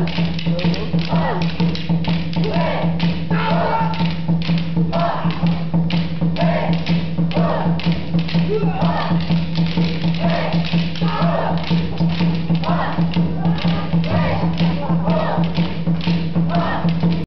Okay.